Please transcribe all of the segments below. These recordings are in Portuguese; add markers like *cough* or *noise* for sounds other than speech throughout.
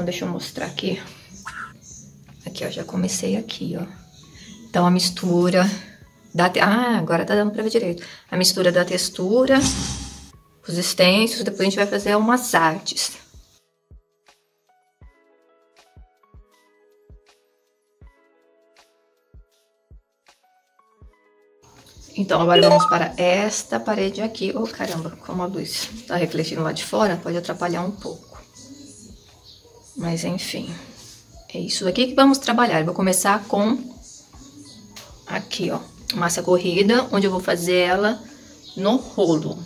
Então, deixa eu mostrar aqui. Aqui, ó, já comecei aqui, ó. Então, a mistura da... Ah, agora tá dando pra ver direito. A mistura da textura, os extensos, depois a gente vai fazer umas artes. Então, agora vamos para esta parede aqui. Oh, caramba, como a luz tá refletindo lá de fora, pode atrapalhar um pouco. Mas, enfim, é isso aqui que vamos trabalhar. Eu vou começar com aqui, ó, massa corrida, onde eu vou fazer ela no rolo.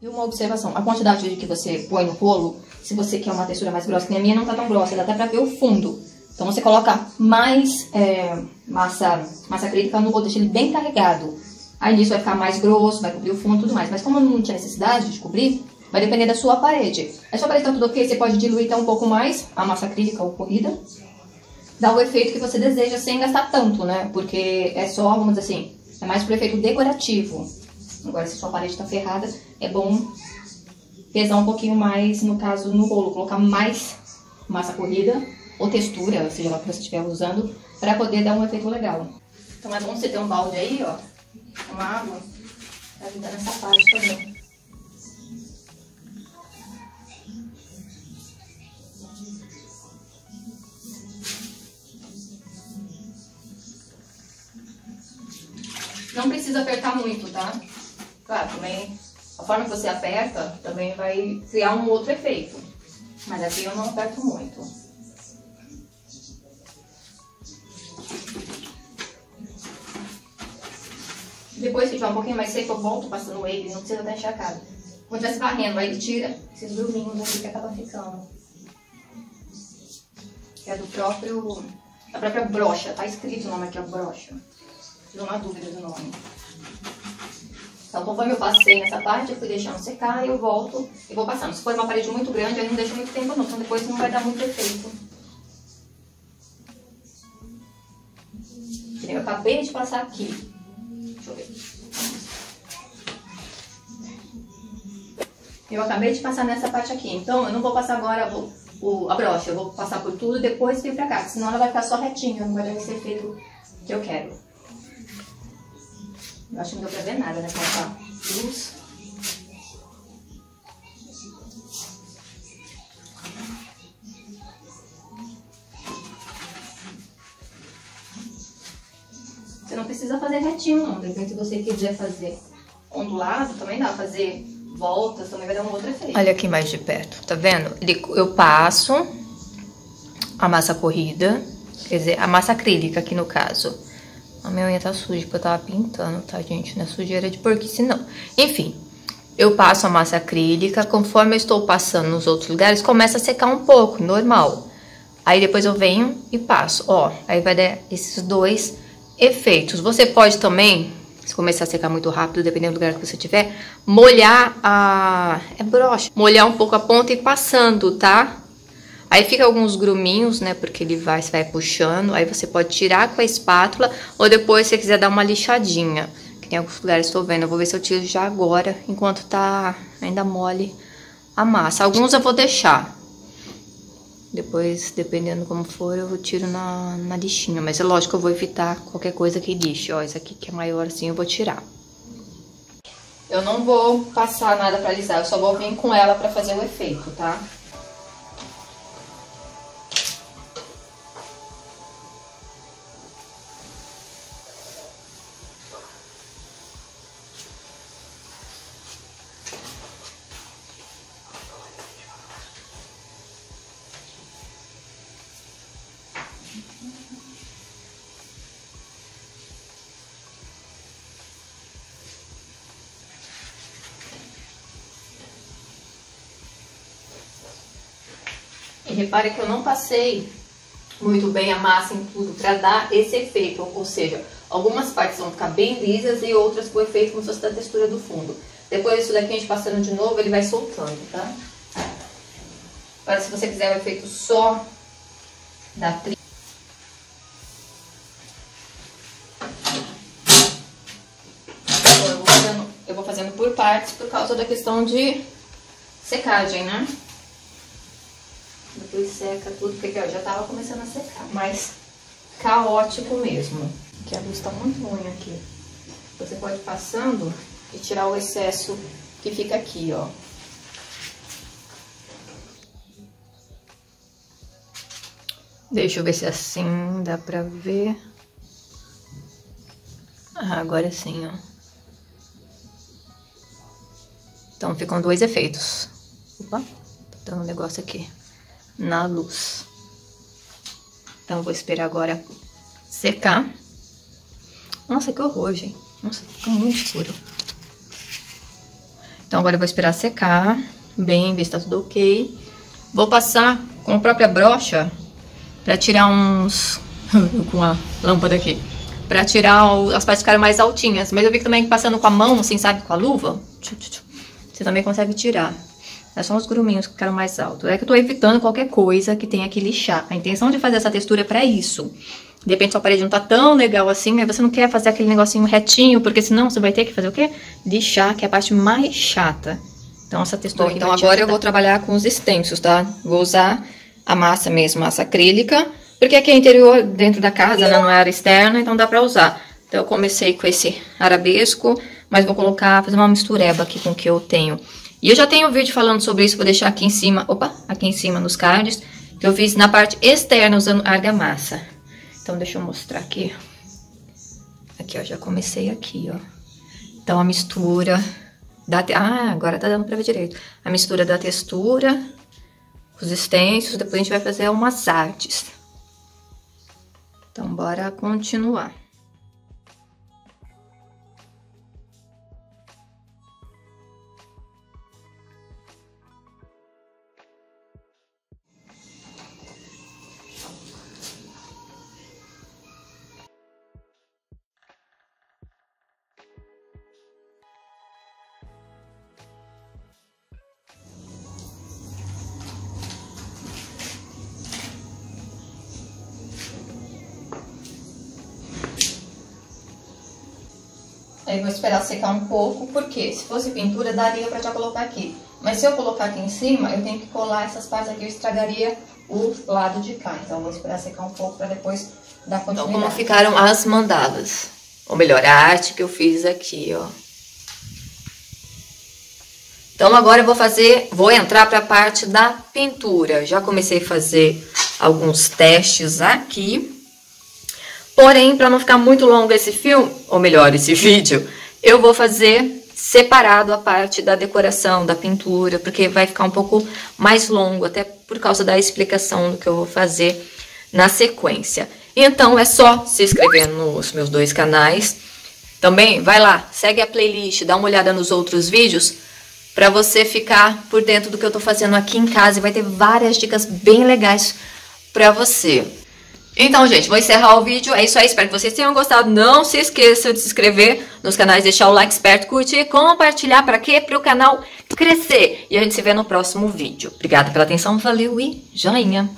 E uma observação, a quantidade de que você põe no rolo, se você quer uma textura mais grossa, que a minha não tá tão grossa, dá até pra ver o fundo. Então você coloca mais é, massa, massa acrílica no rolo, deixa ele bem carregado. Aí nisso vai ficar mais grosso, vai cobrir o fundo e tudo mais. Mas como não tinha necessidade de cobrir, vai depender da sua parede. A sua parede tá tudo ok, você pode diluir até um pouco mais a massa acrílica ou corrida. Dá o efeito que você deseja sem gastar tanto, né? Porque é só, vamos dizer assim, é mais pro efeito decorativo. Agora, se sua parede está ferrada, é bom pesar um pouquinho mais, no caso, no rolo, colocar mais massa corrida ou textura, seja lá o que você estiver usando, para poder dar um efeito legal. Então é bom você ter um balde aí, ó, com água, para ajudar nessa parte também. Não precisa apertar muito, tá? Claro, também a forma que você aperta também vai criar um outro efeito. Mas aqui eu não aperto muito. Depois que tiver um pouquinho mais seco, eu volto passando ele, não precisa estar encharcado. Quando estiver varrendo, aí tira esses gruminhos aqui que acaba ficando. Que é do próprio... da própria brocha, tá escrito o nome aqui, é brocha. Tive uma dúvida do nome. Então, conforme eu passei nessa parte, eu fui deixando secar e eu volto e vou passando. Se for uma parede muito grande, aí não deixa muito tempo não, então depois não vai dar muito efeito. Eu acabei de passar aqui. Eu acabei de passar nessa parte aqui, então eu não vou passar agora o, o, a brocha, eu vou passar por tudo e depois vir pra cá, senão ela vai ficar só retinha, não vai dar esse efeito que eu quero. Eu acho que não deu pra ver nada, né? Com essa luz. Não precisa fazer retinho, não. De repente, se você quiser fazer ondulado, também dá. Fazer voltas, também vai dar um outro efeito. Olha aqui mais de perto, tá vendo? Eu passo a massa corrida, quer dizer, a massa acrílica aqui no caso. A minha unha tá suja porque eu tava pintando, tá, gente? Não é sujeira de porquice, não. Enfim, eu passo a massa acrílica. Conforme eu estou passando nos outros lugares, começa a secar um pouco, normal. Aí depois eu venho e passo, ó. Aí vai dar esses dois efeitos. Você pode também, se começar a secar muito rápido, dependendo do lugar que você tiver, molhar a... é brocha. Molhar um pouco a ponta e passando, tá? Aí fica alguns gruminhos, né? Porque ele vai, você vai puxando. Aí você pode tirar com a espátula ou depois se você quiser dar uma lixadinha. Que em alguns lugares estou vendo. Eu vou ver se eu tiro já agora, enquanto tá ainda mole a massa. Alguns eu vou deixar. Depois, dependendo como for, eu tiro na, na lixinha. Mas é lógico eu vou evitar qualquer coisa que lixe. Ó, esse aqui que é maior assim, eu vou tirar. Eu não vou passar nada pra alisar, eu só vou vir com ela pra fazer o efeito, tá? Repare que eu não passei muito bem a massa em tudo para dar esse efeito, ou seja, algumas partes vão ficar bem lisas e outras com efeito como se fosse da textura do fundo. Depois isso daqui a gente passando de novo, ele vai soltando, tá? Agora se você quiser o efeito só da trilha, fazendo por partes por causa da questão de secagem, né? Seca tudo, porque ó, já tava começando a secar, mas caótico mesmo. Que a luz tá muito ruim aqui. Você pode ir passando e tirar o excesso que fica aqui, ó. Deixa eu ver se assim dá pra ver. Ah, agora sim, ó. Então ficam dois efeitos. Opa, tá dando um negócio aqui. Na luz. Então vou esperar agora secar. Nossa, que horror, gente. Nossa, ficou muito escuro. Então agora eu vou esperar secar. Bem, ver se tá tudo ok. Vou passar com a própria brocha para tirar uns... *laughs* com a lâmpada aqui. Para tirar o... as partes ficarem mais altinhas. Mas eu vi que também passando com a mão, assim, sabe? Com a luva. Você também consegue tirar. É só os gruminhos que ficaram mais altos. É que eu tô evitando qualquer coisa que tenha que lixar. A intenção de fazer essa textura é pra isso. De repente sua parede não tá tão legal assim, mas você não quer fazer aquele negocinho retinho, porque senão você vai ter que fazer o quê? Lixar, que é a parte mais chata. Então essa textura Bom, então agora eu vou trabalhar com os extensos, tá? Vou usar a massa mesmo, massa acrílica, porque aqui é interior, dentro da casa, né, não é área externa, então dá pra usar. Então eu comecei com esse arabesco, mas vou colocar, fazer uma mistureba aqui com o que eu tenho. E eu já tenho um vídeo falando sobre isso, vou deixar aqui em cima, opa, aqui em cima nos cards, que eu fiz na parte externa usando argamassa. Então deixa eu mostrar aqui. Aqui, ó, já comecei aqui, ó. Então a mistura da... Ah, agora tá dando pra ver direito. A mistura da textura os extensos, depois a gente vai fazer umas artes. Então, bora continuar. Aí vou esperar secar um pouco, porque se fosse pintura daria pra já colocar aqui. Mas se eu colocar aqui em cima, eu tenho que colar essas partes aqui, eu estragaria o lado de cá. Então vou esperar secar um pouco pra depois dar continuidade. Então como ficaram as mandalas? Ou melhor, a arte que eu fiz aqui, ó. Então agora eu vou fazer, vou entrar para a parte da pintura. Já comecei a fazer alguns testes aqui. Porém, para não ficar muito longo esse filme, ou melhor, esse vídeo, eu vou fazer separado a parte da decoração, da pintura, porque vai ficar um pouco mais longo, até por causa da explicação do que eu vou fazer na sequência. Então, é só se inscrever nos meus dois canais. Também, vai lá, segue a playlist, dá uma olhada nos outros vídeos, para você ficar por dentro do que eu tô fazendo aqui em casa e vai ter várias dicas bem legais para você. Então, gente, vou encerrar o vídeo. É isso aí, espero que vocês tenham gostado. Não se esqueça de se inscrever nos canais, deixar o like esperto, curtir, compartilhar. Para quê? Para o canal crescer. E a gente se vê no próximo vídeo. Obrigada pela atenção, valeu e joinha!